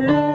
blue.